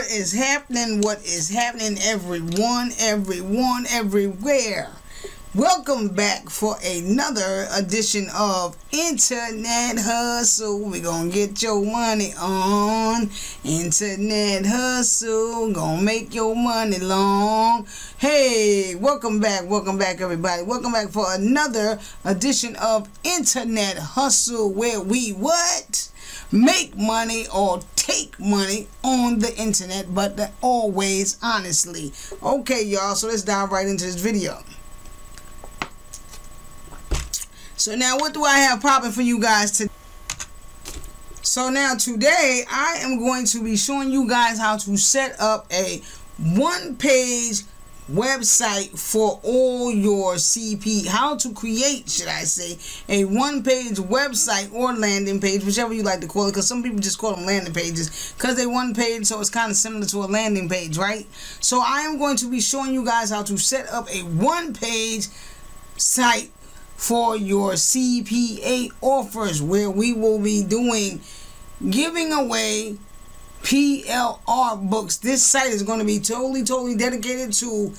What is happening? What is happening, everyone, everyone, everywhere? Welcome back for another edition of Internet Hustle. We're gonna get your money on. Internet Hustle, gonna make your money long. Hey, welcome back, welcome back, everybody. Welcome back for another edition of Internet Hustle, where we what? Make money or take money on the internet, but always honestly. Okay, y'all, so let's dive right into this video. So now what do I have popping for you guys today? So now today I am going to be showing you guys how to set up a one page website for all your CP. How to create, should I say, a one-page website or landing page, whichever you like to call it, because some people just call them landing pages because they one page, so it's kind of similar to a landing page, right? So I am going to be showing you guys how to set up a one-page site for your CPA offers, where we will be doing giving away PLR books. This site is going to be totally, totally dedicated to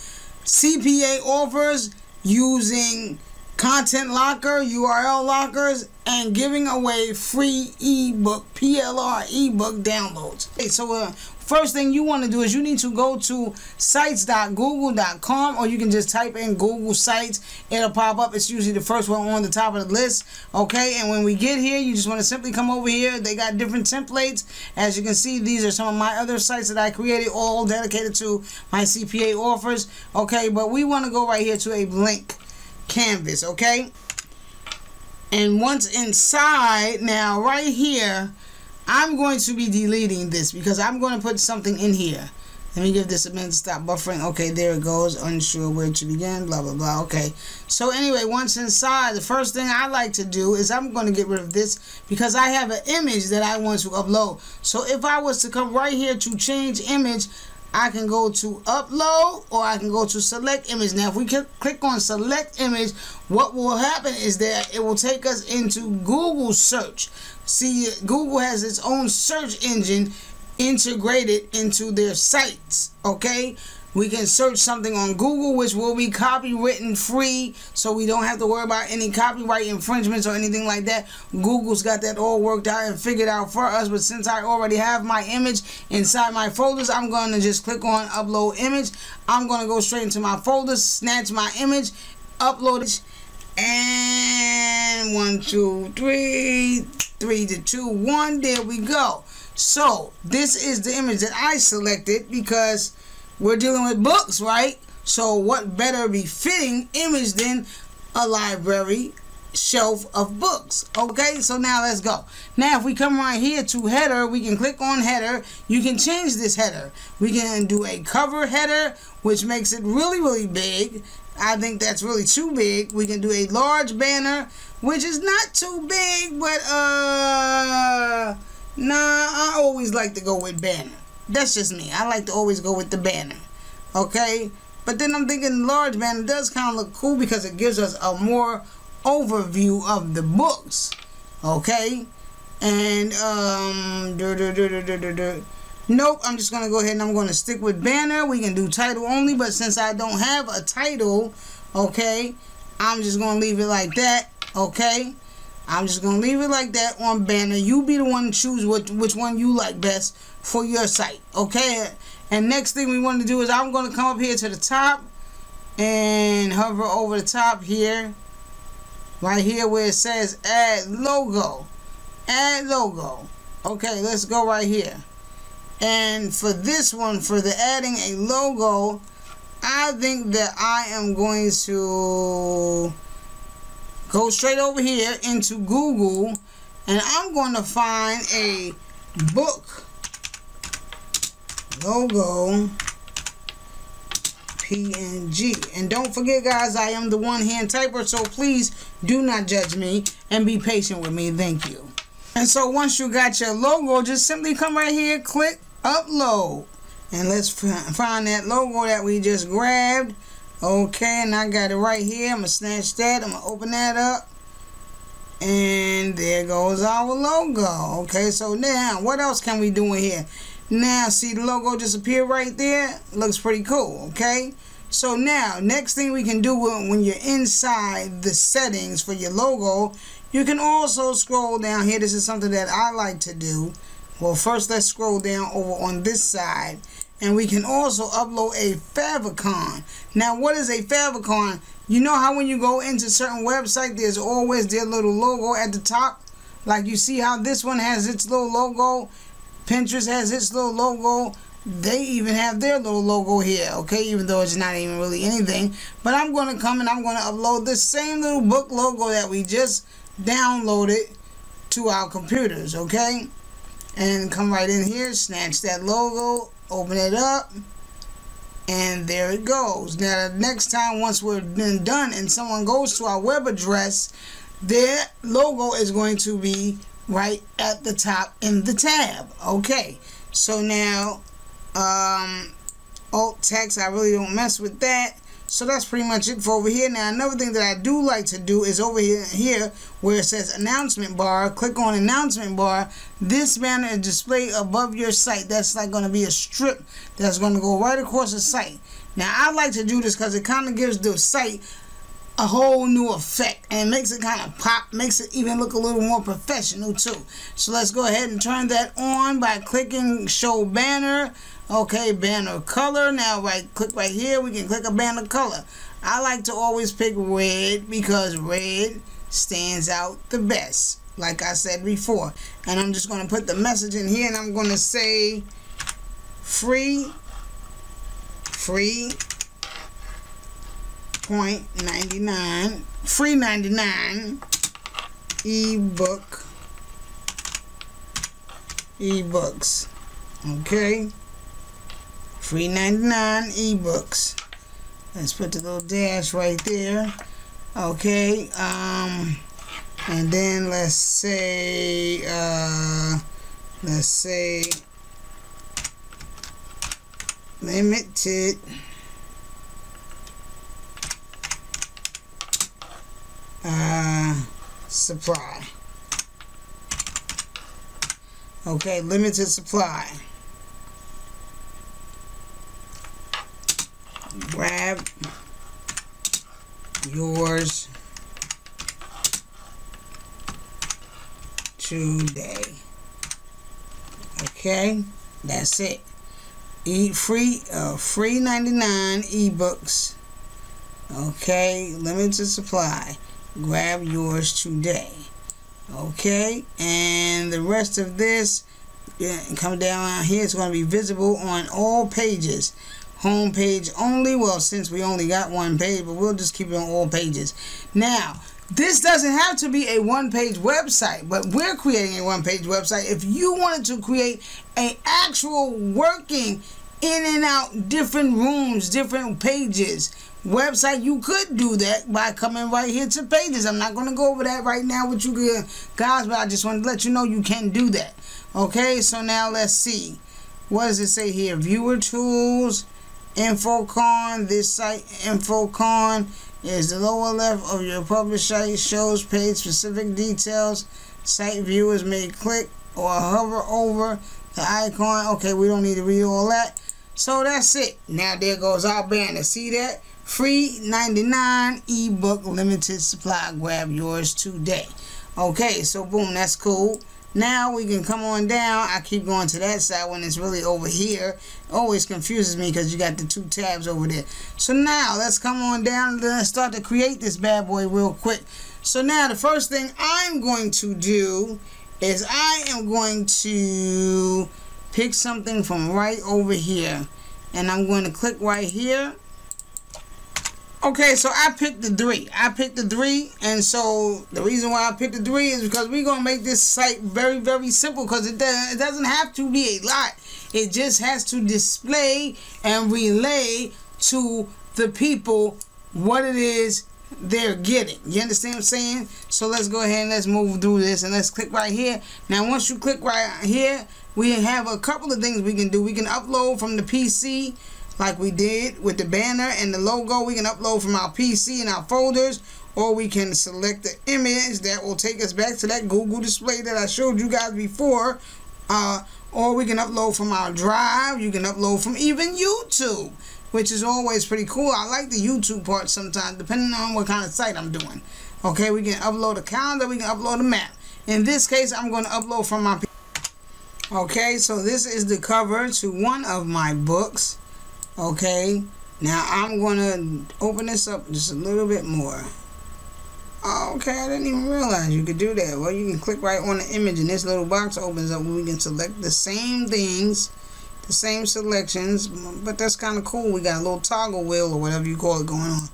CPA offers using content locker, URL lockers, and giving away free ebook, PLR ebook downloads. Okay, so uh, first thing you want to do is you need to go to sites.google.com or you can just type in Google Sites. It'll pop up. It's usually the first one on the top of the list. Okay, and when we get here, you just want to simply come over here. They got different templates. As you can see, these are some of my other sites that I created, all dedicated to my CPA offers. Okay, but we want to go right here to a blank canvas. Okay. And once inside, now right here, I'm going to be deleting this because I'm going to put something in here. Let me give this a minute to stop buffering. Okay, there it goes. Unsure where to begin. Blah, blah, blah. Okay. So anyway, once inside, the first thing I like to do is I'm going to get rid of this because I have an image that I want to upload. So if I was to come right here to change image, I can go to upload or I can go to select image. Now if we click on select image, what will happen is that it will take us into Google search. See, Google has its own search engine integrated into their sites, okay? We can search something on Google, which will be copywritten free, so we don't have to worry about any copyright infringements or anything like that. Google's got that all worked out and figured out for us, but since I already have my image inside my folders, I'm going to just click on upload image. I'm going to go straight into my folders, snatch my image, upload it, and one, two, three, three to two, one, there we go. So, this is the image that I selected because we're dealing with books, right? So what better befitting image than a library shelf of books. Okay, so now let's go. Now if we come right here to header, we can click on header. You can change this header. We can do a cover header, which makes it really, really big. I think that's really too big. We can do a large banner, which is not too big, but uh, nah, I always like to go with banner. That's just me. I like to always go with the banner. Okay? But then I'm thinking large banner does kind of look cool because it gives us a more overview of the books. Okay? And, um, dur, dur, dur, nope, I'm just going to go ahead and I'm going to stick with banner. We can do title only, but since I don't have a title, okay, I'm just going to leave it like that. Okay? I'm just to leave it like that on banner. You be the one to choose what, which one you like best for your site. Okay? And next thing we want to do is I'm to come up here to the top and hover over the top here. Right here where it says add logo. Add logo. Okay, let's go right here. And for this one, for the adding a logo, I think that I am going to go straight over here into Google and I'm going to find a book logo PNG. And don't forget, guys, I am the one-hand typer, so please do not judge me and be patient with me. Thank you. And so once you got your logo, just simply come right here, click upload. And let's find that logo that we just grabbed. Okay, and I got it right here. I'm going to snatch that. I'm going to open that up. And there goes our logo. Okay, so now what else can we do in here? Now, see the logo just appear right there? Looks pretty cool, okay? So now, next thing we can do when you're inside the settings for your logo, you can also scroll down here. This is something that I like to do. Well, first let's scroll down over on this side. And we can also upload a favicon. Now, what is a favicon? You know how when you go into certain website, there's always their little logo at the top? Like you see how this one has its little logo? Pinterest has its little logo. They even have their little logo here, okay? Even though it's not even really anything. But I'm going to come and I'm going to upload the same little book logo that we just downloaded to our computers, okay? And come right in here, snatch that logo, open it up, and there it goes. Now, the next time, once we're done and someone goes to our web address, their logo is going to be right at the top in the tab. Okay, so now, um, alt text, I really don't mess with that. So that's pretty much it for over here. Now, another thing that I do like to do is over here, here where it says announcement bar. Click on announcement bar. This banner is displayed above your site. That's like going to be a strip that's going to go right across the site. Now, I like to do this because it kind of gives the site a whole new effect and makes it kind of pop, makes it even look a little more professional too. So let's go ahead and turn that on by clicking show banner. Okay, banner color. Now, right, click right here. We can click a banner color. I like to always pick red because red stands out the best, like I said before. And I'm just going to put the message in here, and I'm going to say free, free, point ninety nine, free ninety nine, ebook, ebooks. Okay. Free 99 ebooks. Let's put the little dash right there. Okay. Um, and then let's say, uh, let's say, limited. Uh, supply. Okay, limited supply. Grab yours today. Okay, that's it. Eat free, uh, free 99 ebooks. Okay, limited supply. Grab yours today. Okay, and the rest of this, yeah, come down here. It's going to be visible on all pages home page only. Well, since we only got one page, but we'll just keep it on all pages. Now, this doesn't have to be a one-page website, but we're creating a one-page website. If you wanted to create an actual working in and out different rooms, different pages, website, you could do that by coming right here to pages. I'm not going to go over that right now with you guys, but I just want to let you know you can do that. Okay, so now let's see. What does it say here? Viewer tools. Infocon. This site, Infocon, is the lower left of your published site. Shows page specific details. Site viewers may click or hover over the icon. Okay, we don't need to read all that. So that's it. Now there goes our banner. See that? Free 99 ebook limited supply. Grab yours today. Okay, so boom, that's cool. Now we can come on down. I keep going to that side when it's really over here. It always confuses me because you got the two tabs over there. So now let's come on down and start to create this bad boy real quick. So now the first thing I'm going to do is I am going to pick something from right over here. And I'm going to click right here Okay, so I picked the three. I picked the three, and so the reason why I picked the three is because we're gonna make this site very, very simple. Because it doesn't, it doesn't have to be a lot. It just has to display and relay to the people what it is they're getting. You understand what I'm saying? So let's go ahead and let's move through this, and let's click right here. Now, once you click right here, we have a couple of things we can do. We can upload from the PC like we did with the banner and the logo. We can upload from our PC and our folders or we can select the image that will take us back to that Google display that I showed you guys before uh, or we can upload from our drive. You can upload from even YouTube, which is always pretty cool. I like the YouTube part sometimes, depending on what kind of site I'm doing. Okay, we can upload a calendar, we can upload a map. In this case, I'm going to upload from my... Okay, so this is the cover to one of my books. Okay, now I'm to open this up just a little bit more. Okay, I didn't even realize you could do that. Well, you can click right on the image and this little box opens up we can select the same things, the same selections, but that's kind of cool. We got a little toggle wheel or whatever you call it going on.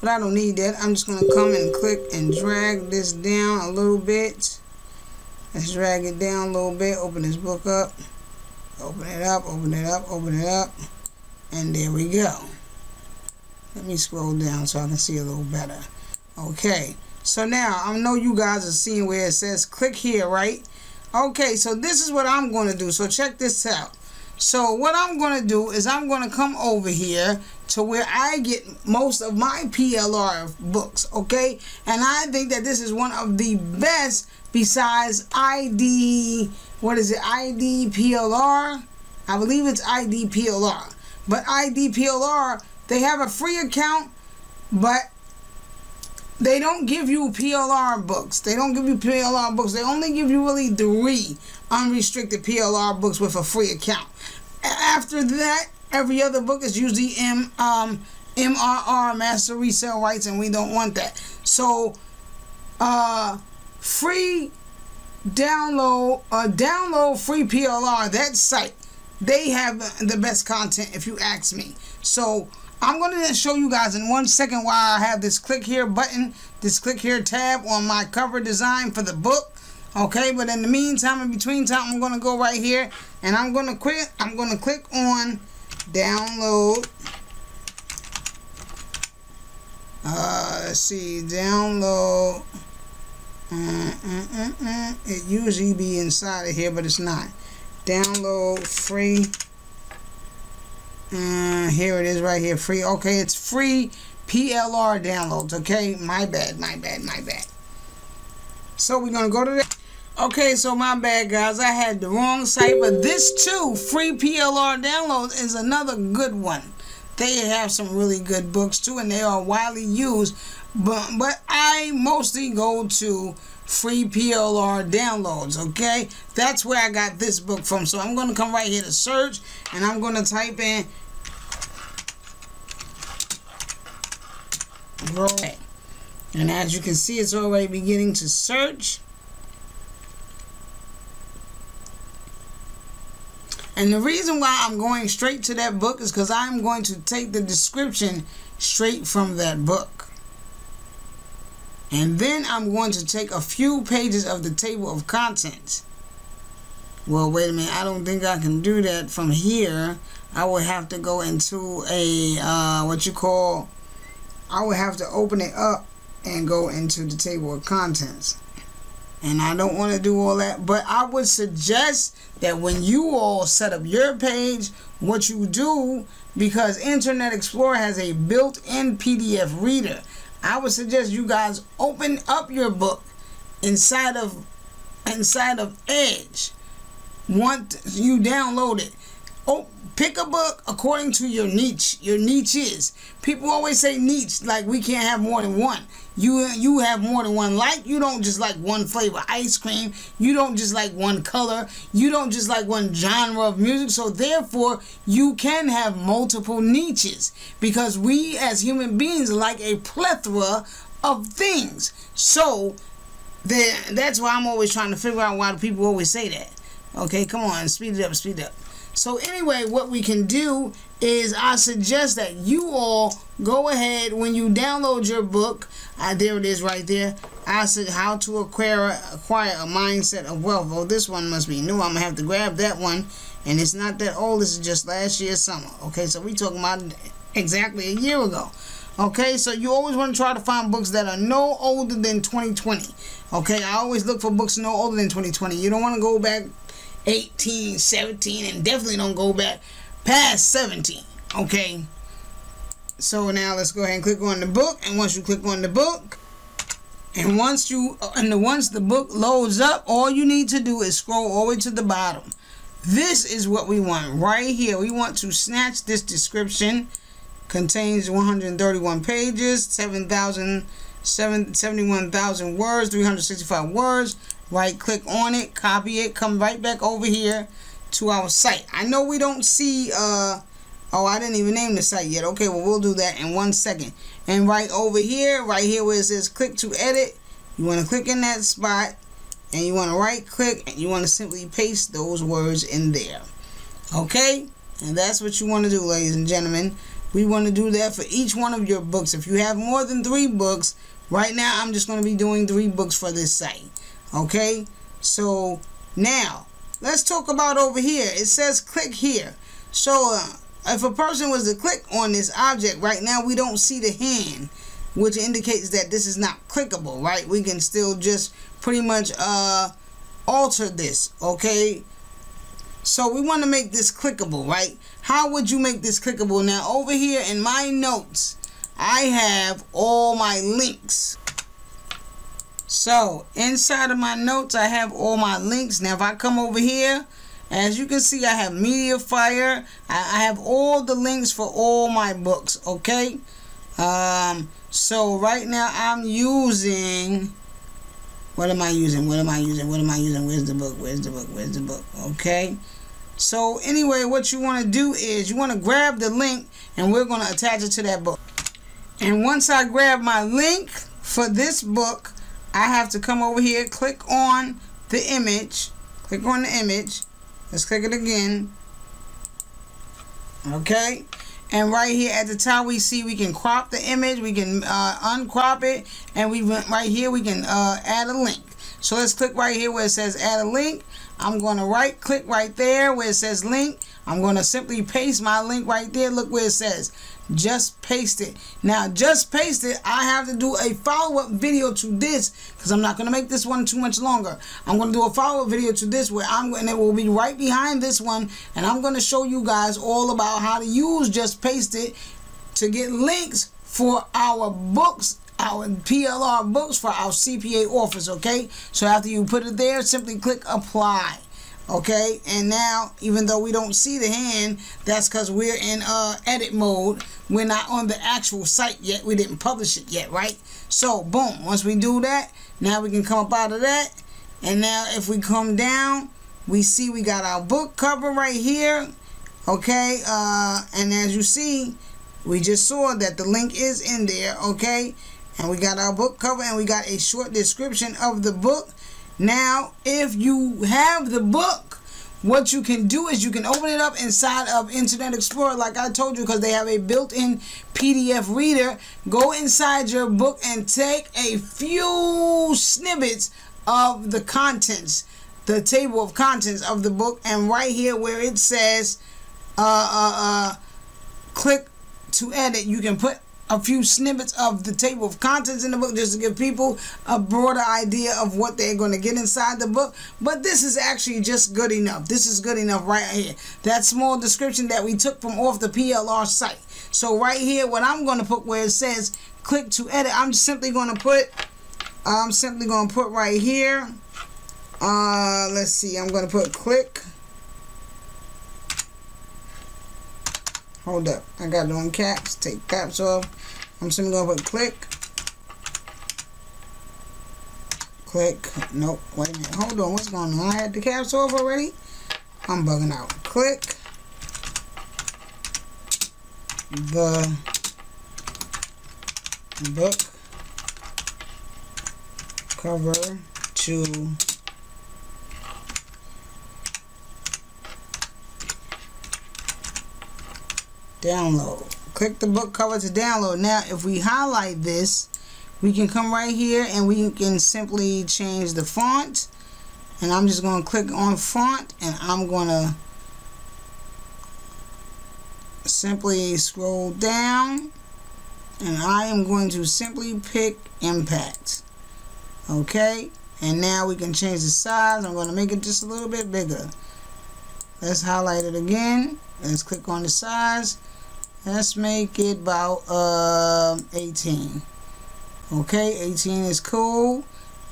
But I don't need that. I'm just to come and click and drag this down a little bit. Let's drag it down a little bit. Open this book up. Open it up, open it up, open it up. And there we go. Let me scroll down so I can see a little better. Okay. So now, I know you guys are seeing where it says click here, right? Okay, so this is what I'm going to do. So check this out. So what I'm going to do is I'm going to come over here to where I get most of my PLR books, okay? And I think that this is one of the best besides ID, what is it, ID PLR? I believe it's ID PLR. But ID PLR, they have a free account, but they don't give you PLR books. They don't give you PLR books. They only give you really three unrestricted PLR books with a free account. After that, every other book is usually M um, MRR Master Resale Rights, and we don't want that. So, uh, free download, uh, download free PLR. That site, they have the best content, if you ask me. So I'm going to show you guys in one second why I have this click here button, this click here tab on my cover design for the book. Okay, but in the meantime, in between time, I'm going to go right here and I'm going to quit. I'm going to click on download. Uh, let's see, download. Mm, mm, mm, mm. it usually be inside of here, but it's not. Download free uh, here it is right here, free. Okay, it's free PLR downloads. Okay, my bad, my bad, my bad. So we're gonna go to that. Okay, so my bad, guys. I had the wrong site, but this too, free PLR downloads, is another good one. They have some really good books too, and they are widely used. But but I mostly go to free PLR downloads, okay? That's where I got this book from. So I'm going to come right here to search, and I'm going to type in And as you can see, it's already beginning to search. And the reason why I'm going straight to that book is because I'm going to take the description straight from that book. And then I'm going to take a few pages of the table of contents. Well, wait a minute. I don't think I can do that from here. I would have to go into a, uh, what you call, I would have to open it up and go into the table of contents. And I don't want to do all that. But I would suggest that when you all set up your page, what you do, because Internet Explorer has a built-in PDF reader. I would suggest you guys open up your book inside of inside of Edge. Once you download it. Pick a book according to your niche. Your niche is. People always say niche like we can't have more than one. You you have more than one like. You don't just like one flavor ice cream. You don't just like one color. You don't just like one genre of music. So therefore, you can have multiple niches because we as human beings like a plethora of things. So that's why I'm always trying to figure out why people always say that. Okay, come on, speed it up, speed it up. So anyway, what we can do is I suggest that you all go ahead when you download your book. Uh, there it is right there. I said how to acquire acquire a mindset of wealth. Oh, this one must be new. I'm gonna have to grab that one, and it's not that old. This is just last year's summer. Okay, so we talking about exactly a year ago. Okay, so you always want to try to find books that are no older than 2020. Okay, I always look for books no older than 2020. You don't want to go back 18, 17, and definitely don't go back past 17. Okay. So now let's go ahead and click on the book. And once you click on the book, and once you and the once the book loads up, all you need to do is scroll all the way to the bottom. this is what we want right here. We want to snatch this description. Contains 131 pages, 7,000, 7, 71,000 words, 365 words. Right click on it, copy it, come right back over here to our site. I know we don't see, uh, oh, I didn't even name the site yet. Okay, well, we'll do that in one second. And right over here, right here where it says click to edit, you want to click in that spot and you want to right click and you want to simply paste those words in there okay and that's what you want to do ladies and gentlemen we want to do that for each one of your books if you have more than three books right now I'm just going to be doing three books for this site okay so now let's talk about over here it says click here so uh, if a person was to click on this object right now we don't see the hand which indicates that this is not clickable right we can still just pretty much uh, alter this, okay? So we want to make this clickable, right? How would you make this clickable? Now over here in my notes, I have all my links. So inside of my notes, I have all my links. Now if I come over here, as you can see, I have Mediafire. I have all the links for all my books, okay? Um, so right now I'm using what am I using? What am I using? What am I using? Where's the book? Where's the book? Where's the book? Okay. So anyway, what you want to do is you want to grab the link and we're going to attach it to that book. And once I grab my link for this book, I have to come over here, click on the image, click on the image. Let's click it again. Okay and right here at the top we see we can crop the image we can uh, uncrop it and we right here we can uh, add a link so let's click right here where it says add a link I'm going to right click right there where it says link I'm going to simply paste my link right there look where it says just paste it. Now just paste it. I have to do a follow-up video to this because I'm not going to make this one too much longer. I'm going to do a follow-up video to this where I'm and it will be right behind this one and I'm going to show you guys all about how to use just paste it to get links for our books our PLR books for our CPA offers okay? So after you put it there simply click apply okay? And now even though we don't see the hand that's because we're in uh edit mode. We're not on the actual site yet. We didn't publish it yet right? So boom. Once we do that now we can come up out of that. And now if we come down we see we got our book cover right here. Okay? Uh and as you see we just saw that the link is in there. Okay? And we got our book cover and we got a short description of the book now, if you have the book, what you can do is you can open it up inside of Internet Explorer like I told you because they have a built-in PDF reader. Go inside your book and take a few snippets of the contents, the table of contents of the book and right here where it says uh, uh, uh, click to edit, you can put a few snippets of the table of contents in the book just to give people a broader idea of what they're going to get inside the book. But this is actually just good enough. This is good enough right here. That small description that we took from off the PLR site. So right here, what I'm going to put where it says click to edit, I'm simply going to put, I'm simply going to put right here, uh, let's see, I'm going to put click Hold up. I got on caps. Take caps off. I'm simply going to put click. Click. Nope. Wait a minute. Hold on. What's going on? I had the caps off already. I'm bugging out. Click. The book cover to download. Click the book cover to download. Now if we highlight this we can come right here and we can simply change the font. And I'm just going to click on font and I'm going to simply scroll down and I am going to simply pick impact. Okay? And now we can change the size. I'm going to make it just a little bit bigger. Let's highlight it again. Let's click on the size let's make it about uh, 18 okay 18 is cool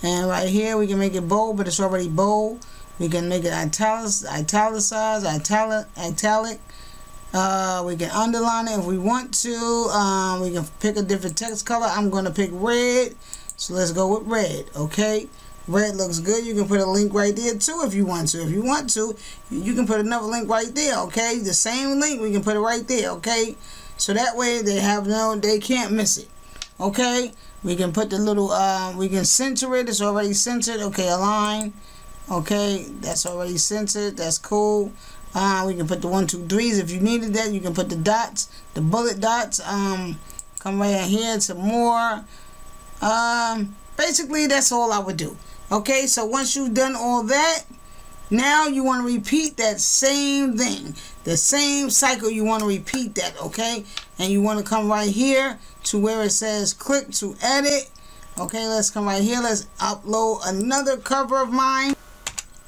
and right here we can make it bold but it's already bold We can make it italic, italicized, italic, italic. Uh, we can underline it if we want to. Um, we can pick a different text color. I'm going to pick red. So let's go with red, okay? Red looks good. You can put a link right there too if you want to. If you want to, you can put another link right there, okay? The same link, we can put it right there, okay? So that way they have no, they can't miss it, okay? We can put the little, uh, we can center it. It's already centered. Okay, align. Okay, that's already centered. That's cool. Uh, we can put the one, two, threes if you needed that. You can put the dots, the bullet dots. Um, come right here to more. Um, basically, that's all I would do. Okay, so once you've done all that, now you want to repeat that same thing. The same cycle, you want to repeat that, okay? And you want to come right here to where it says click to edit. Okay, let's come right here. Let's upload another cover of mine.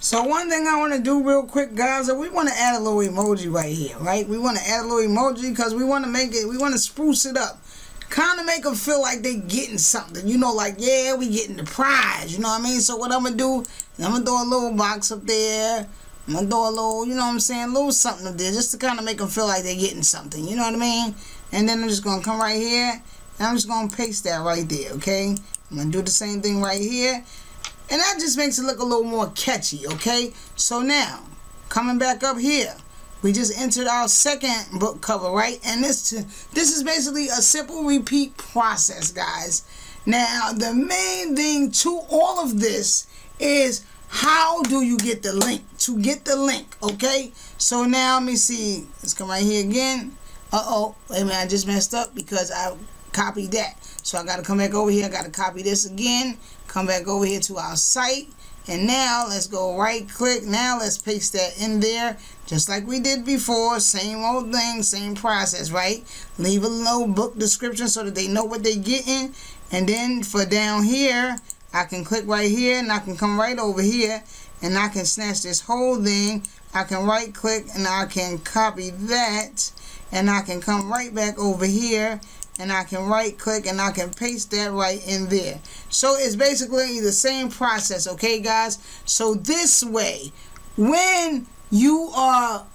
So one thing I want to do real quick, guys, is we want to add a little emoji right here, right? We want to add a little emoji because we want to make it, we want to spruce it up kind of make them feel like they getting something. You know, like, yeah, we getting the prize. You know what I mean? So what I'm going to do, I'm going to throw a little box up there. I'm going to throw a little, you know what I'm saying, a little something up there just to kind of make them feel like they're getting something. You know what I mean? And then I'm just going to come right here. And I'm just going to paste that right there, okay? I'm going to do the same thing right here. And that just makes it look a little more catchy, okay? So now, coming back up here we just entered our second book cover, right? And this this is basically a simple repeat process, guys. Now, the main thing to all of this is how do you get the link? To get the link, okay? So now, let me see. Let's come right here again. Uh-oh. Wait a minute, I just messed up because I copied that. So I got to come back over here. I got to copy this again. Come back over here to our site. And now let's go right click. Now let's paste that in there just like we did before. Same old thing, same process, right? Leave a little book description so that they know what they're getting. And then for down here, I can click right here and I can come right over here and I can snatch this whole thing. I can right click and I can copy that and I can come right back over here and I can right click and I can paste that right in there. So it's basically the same process, okay guys? So this way, when you are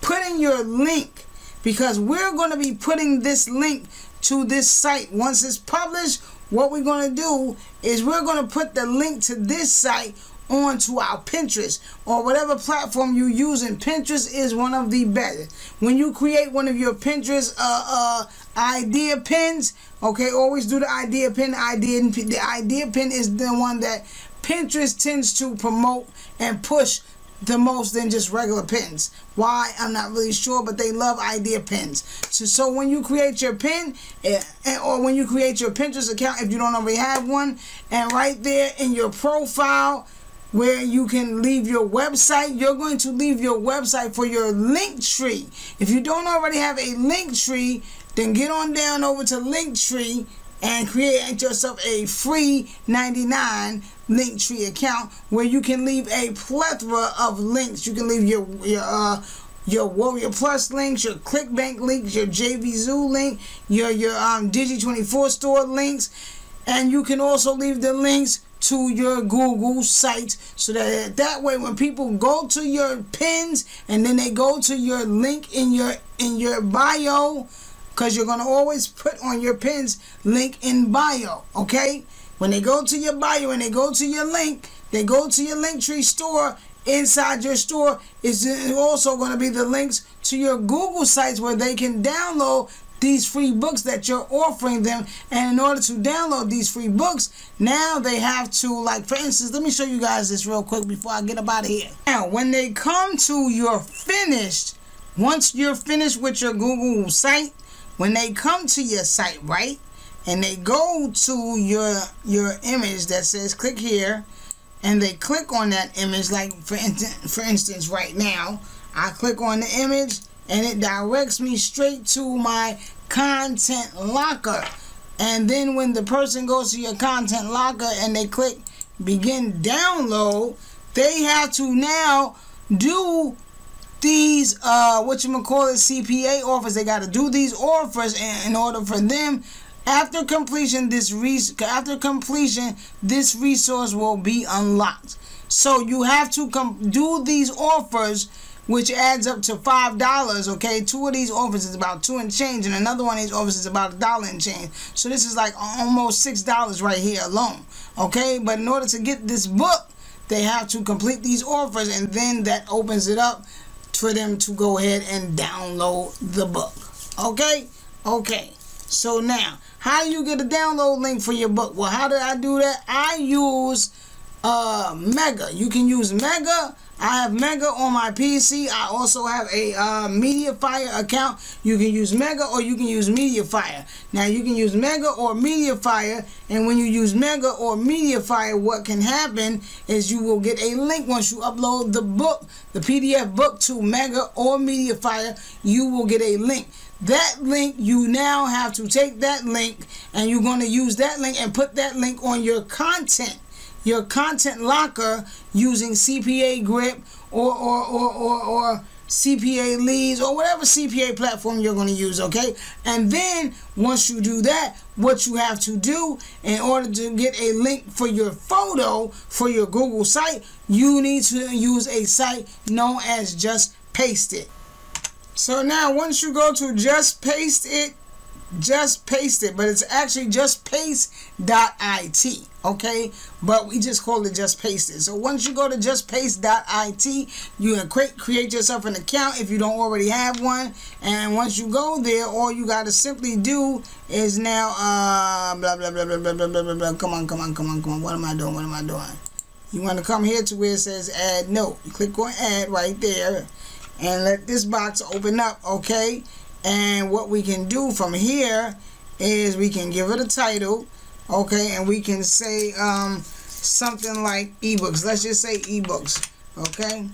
putting your link, because we're going to be putting this link to this site once it's published, what we're going to do is we're going to put the link to this site onto our Pinterest or whatever platform you use and Pinterest is one of the best. When you create one of your Pinterest uh, uh, idea pins, okay, always do the idea pin. Idea the idea pin is the one that Pinterest tends to promote and push the most than just regular pins. Why? I'm not really sure, but they love idea pins. So, so when you create your pin, eh, or when you create your Pinterest account, if you don't already have one, and right there in your profile, where you can leave your website. You're going to leave your website for your link tree. If you don't already have a link tree, then get on down over to Linktree and create yourself a free 99 Linktree account where you can leave a plethora of links. You can leave your your uh, your Warrior Plus links, your ClickBank links, your JVZoo link, your your um, Digi24 store links, and you can also leave the links to your Google site. So that that way when people go to your pins and then they go to your link in your in your bio because you're going to always put on your pins link in bio okay? When they go to your bio and they go to your link they go to your Linktree store inside your store is also going to be the links to your Google sites where they can download these free books that you're offering them. And in order to download these free books, now they have to, like, for instance, let me show you guys this real quick before I get up out of here. Now, when they come to your finished, once you're finished with your Google site, when they come to your site, right, and they go to your your image that says click here, and they click on that image, like for instance, for instance, right now, I click on the image and it directs me straight to my content locker. And then when the person goes to your content locker and they click begin download, they have to now do these uh what you gonna call it CPA offers. They got to do these offers in, in order for them after completion this res after completion this resource will be unlocked. So you have to do these offers which adds up to five dollars okay? Two of these offers is about two and change and another one of these offers is about a dollar and change. So this is like almost six dollars right here alone okay? But in order to get this book they have to complete these offers and then that opens it up for them to go ahead and download the book okay? Okay so now how do you get a download link for your book? Well how did i do that? I use uh mega. You can use mega I have Mega on my PC. I also have a uh, MediaFire account. You can use Mega or you can use MediaFire. Now you can use Mega or MediaFire and when you use Mega or MediaFire what can happen is you will get a link once you upload the book, the PDF book to Mega or MediaFire, you will get a link that link you now have to take that link and you're going to use that link and put that link on your content your content locker using CPAGrip or or or or, or CPA leads or whatever CPA platform you're going to use, okay? And then once you do that, what you have to do in order to get a link for your photo for your Google site, you need to use a site known as Just Paste It. So now once you go to Just Paste It, just paste it, but it's actually just paste.it, okay? But we just call it just paste it. So once you go to just paste.it, you can create, create yourself an account if you don't already have one. And once you go there, all you got to simply do is now, uh, blah, blah, blah, blah, blah, blah, blah, blah, blah. Come on, come on, come on, come on. What am I doing? What am I doing? You want to come here to where it says add note. You click on add right there and let this box open up, okay? and what we can do from here is we can give it a title okay and we can say um, something like ebooks. Let's just say ebooks okay?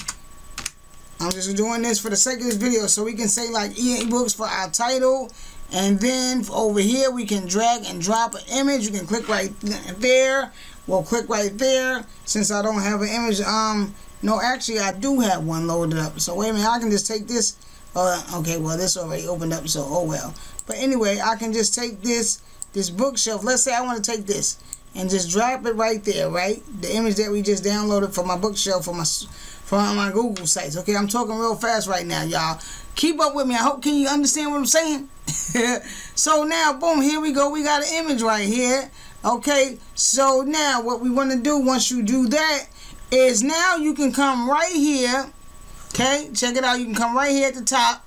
I'm just doing this for the sake of this video so we can say like ebooks for our title and then over here we can drag and drop an image. You can click right there. We'll click right there. Since I don't have an image um no actually I do have one loaded up. So wait a minute I can just take this uh, okay, well, this already opened up, so oh well. But anyway, I can just take this, this bookshelf. Let's say I want to take this and just drop it right there, right? The image that we just downloaded from my bookshelf from my from my Google sites. Okay, I'm talking real fast right now, y'all. Keep up with me. I hope can you understand what I'm saying? so now, boom, here we go. We got an image right here. Okay, so now what we want to do once you do that is now you can come right here Okay, check it out. You can come right here at the top.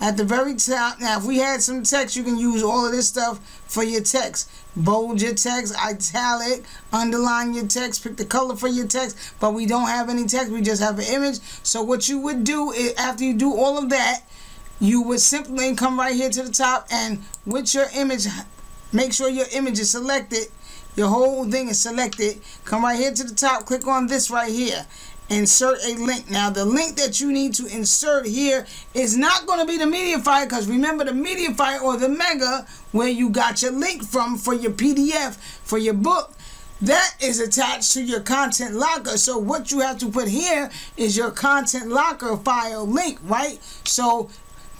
At the very top. Now, if we had some text, you can use all of this stuff for your text. Bold your text, italic, underline your text, pick the color for your text. But we don't have any text. We just have an image. So what you would do is, after you do all of that, you would simply come right here to the top and with your image, make sure your image is selected. Your whole thing is selected. Come right here to the top. Click on this right here insert a link. Now, the link that you need to insert here is not going to be the MediaFire because remember the MediaFire or the Mega where you got your link from for your PDF, for your book, that is attached to your content locker. So what you have to put here is your content locker file link, right? So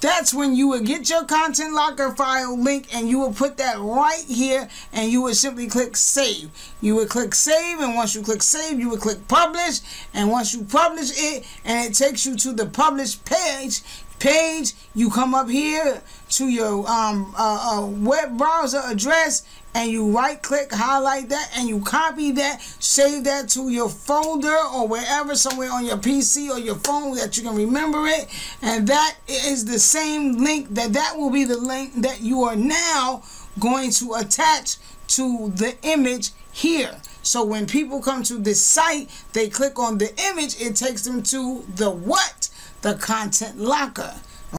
that's when you would get your content locker file link and you would put that right here and you would simply click save. You would click save and once you click save you would click publish and once you publish it and it takes you to the publish page page you come up here to your um, uh, uh, web browser address and you right click highlight that and you copy that save that to your folder or wherever somewhere on your PC or your phone that you can remember it. And that is the same link that that will be the link that you are now going to attach to the image here. So when people come to this site they click on the image. It takes them to the what? The content locker